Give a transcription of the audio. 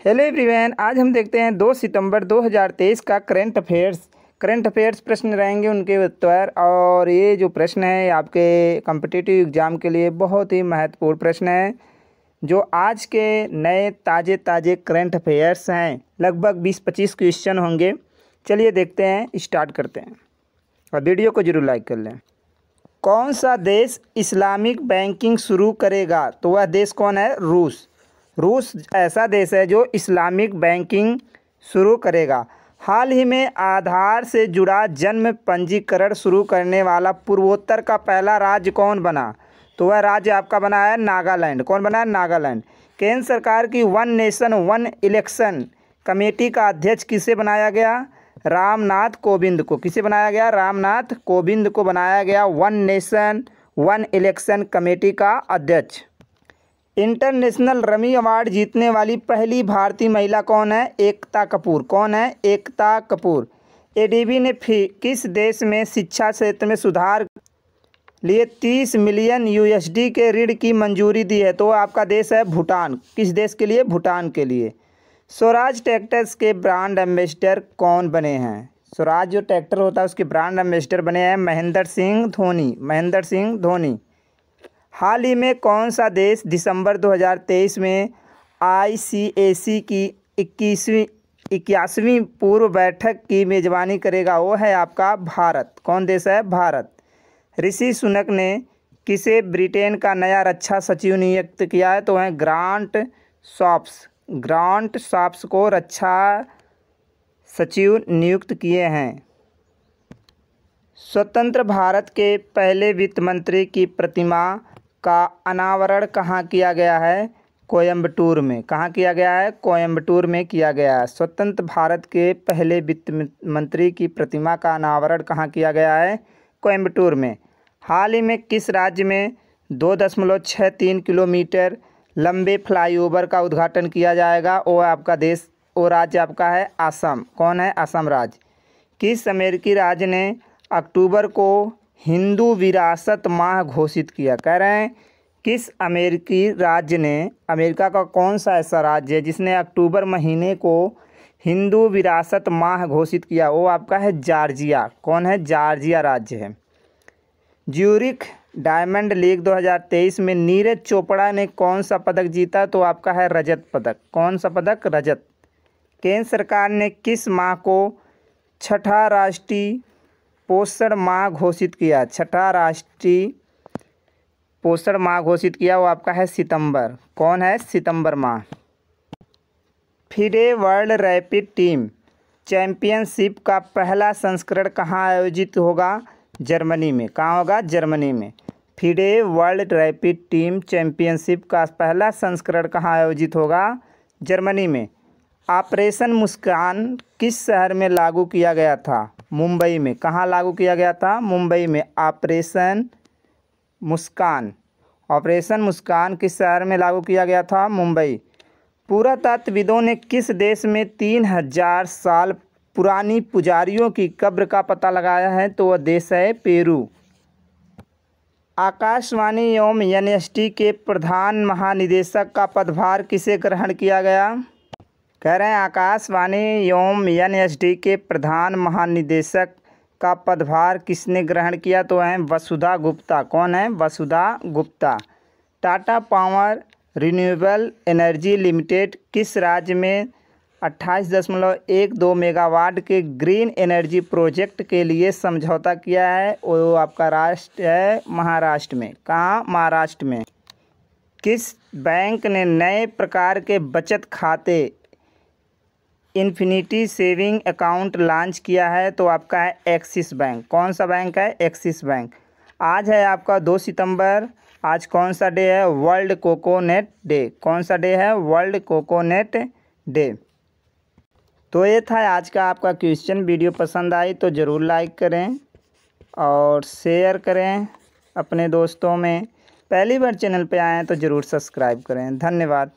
Hello everyone, आज हम देखते हैं 2 सितंबर 2023 का करंट अफेयर्स। करंट अफेयर्स प्रश्न रहेंगे उनके उत्तर, और ये जो प्रश्न है आपके कम्पिटिटिव एग्ज़ाम के लिए बहुत ही महत्वपूर्ण प्रश्न है, जो आज के नए ताज़े ताज़े करंट अफेयर्स हैं। लगभग 20-25 क्वेश्चन होंगे। चलिए देखते हैं स्टार्ट करते हैं। और वीडियो को ज़रूर लाइक कर लें। कौन सा देश इस्लामिक बैंकिंग शुरू करेगा? तो वह देश कौन है? रूस। रूस ऐसा देश है जो इस्लामिक बैंकिंग शुरू करेगा। हाल ही में आधार से जुड़ा जन्म पंजीकरण शुरू करने वाला पूर्वोत्तर का पहला राज्य कौन बना? तो वह राज्य आपका बना है नागालैंड। कौन बना है? नागालैंड। केंद्र सरकार की one nation, one election committee का अध्यक्ष किसे बनाया गया? रामनाथ कोविंद को। किसे बनाया गया? रामनाथ कोविंद को बनाया गया one nation, one election committee का अध्यक्ष। इंटरनेशनल रमी अवार्ड जीतने वाली पहली भारतीय महिला कौन है? एकता कपूर। कौन है? एकता कपूर। एडीबी ने फ़ी किस देश में शिक्षा क्षेत्र में सुधार लिए तीस मिलियन यूएसडी के ऋण की मंजूरी दी है? तो आपका देश है भूटान। किस देश के लिए? भूटान के लिए। स्वराज ट्रैक्टर्स के ब्रांड एम्बेसडर कौन बने हैं? स्वराज जो ट्रैक्टर होता है, उसके ब्रांड एम्बेसडर बने हैं महेंद्र सिंह धोनी। महेंद्र सिंह धोनी। हाल ही में कौन सा देश दिसंबर 2023 में आईसीएसी की इक्कीसवीं, इक्यासवीं पूर्व बैठक की मेज़बानी करेगा? वो है आपका भारत। कौन देश है? भारत। ऋषि सुनक ने किसे ब्रिटेन का नया रक्षा सचिव नियुक्त किया है? तो है ग्रांट सॉप्स ग्रांट सॉप्स को रक्षा सचिव नियुक्त किए हैं। स्वतंत्र भारत के पहले वित्त मंत्री की प्रतिमा का अनावरण कहाँ किया गया है? कोयम्बटूर में। कहाँ किया गया है? कोयम्बटूर में किया गया है। स्वतंत्र भारत के पहले वित्त मंत्री की प्रतिमा का अनावरण कहाँ किया गया है? कोयम्बटूर में। हाल ही में किस राज्य में दो दशमलव छः तीन किलोमीटर लंबे फ्लाईओवर का उद्घाटन किया जाएगा? वो आपका देश वो राज्य आपका है आसाम। कौन है? असम राज्य। किस अमेरिकी राज्य ने अक्टूबर को हिंदू विरासत माह घोषित किया। कह रहे हैं, किस अमेरिकी राज्य ने, अमेरिका का कौन सा ऐसा राज्य है जिसने अक्टूबर महीने को हिंदू विरासत माह घोषित किया? वो आपका है जॉर्जिया। कौन है? जॉर्जिया राज्य है। ज्यूरिक डायमंड लीग 2023 में नीरज चोपड़ा ने कौन सा पदक जीता? तो आपका है रजत पदक। कौन सा पदक? रजत। केंद्र सरकार ने किस माह को छठा राष्ट्रीय पोषण माह घोषित किया। छठा राष्ट्रीय पोषण माह घोषित किया, वो आपका है सितंबर। कौन है? सितंबर माह। FIDE world rapid team championship का पहला संस्करण कहाँ आयोजित होगा? जर्मनी में। कहाँ होगा? जर्मनी में। FIDE world rapid team championship का पहला संस्करण कहाँ आयोजित होगा? जर्मनी में। ऑपरेशन मुस्कान किस शहर में लागू किया गया था? मुंबई में। कहाँ लागू किया गया था? मुंबई में। ऑपरेशन मुस्कान। ऑपरेशन मुस्कान किस शहर में लागू किया गया था? मुंबई। पुरातत्वविदों ने किस देश में तीन हज़ार साल पुरानी पुजारियों की कब्र का पता लगाया है? तो वह देश है पेरू। आकाशवाणी एवं एन के प्रधान महानिदेशक का पदभार किसे ग्रहण किया गया? कह रहे हैं, आकाशवाणी एवं एन एस डी के प्रधान महानिदेशक का पदभार किसने ग्रहण किया? तो हैं वसुधा गुप्ता। कौन है? Vasudha Gupta. Tata power renewable energy limited किस राज्य में अट्ठाईस दशमलव एक दो मेगावाट के ग्रीन एनर्जी प्रोजेक्ट के लिए समझौता किया है? वो आपका राष्ट्र है महाराष्ट्र में। कहाँ? महाराष्ट्र में। किस बैंक ने नए प्रकार के बचत खाते इन्फिनिटी सेविंग अकाउंट लॉन्च किया है तो आपका है एक्सिस बैंक। कौन सा बैंक है? Axis bank. आज है आपका दो सितंबर। आज कौन सा डे है? World coconut day. कौन सा डे है? World coconut day. तो ये था आज का आपका क्वेश्चन। वीडियो पसंद आई तो ज़रूर लाइक करें और शेयर करें अपने दोस्तों में। पहली बार चैनल पे आएँ तो ज़रूर सब्सक्राइब करें। धन्यवाद।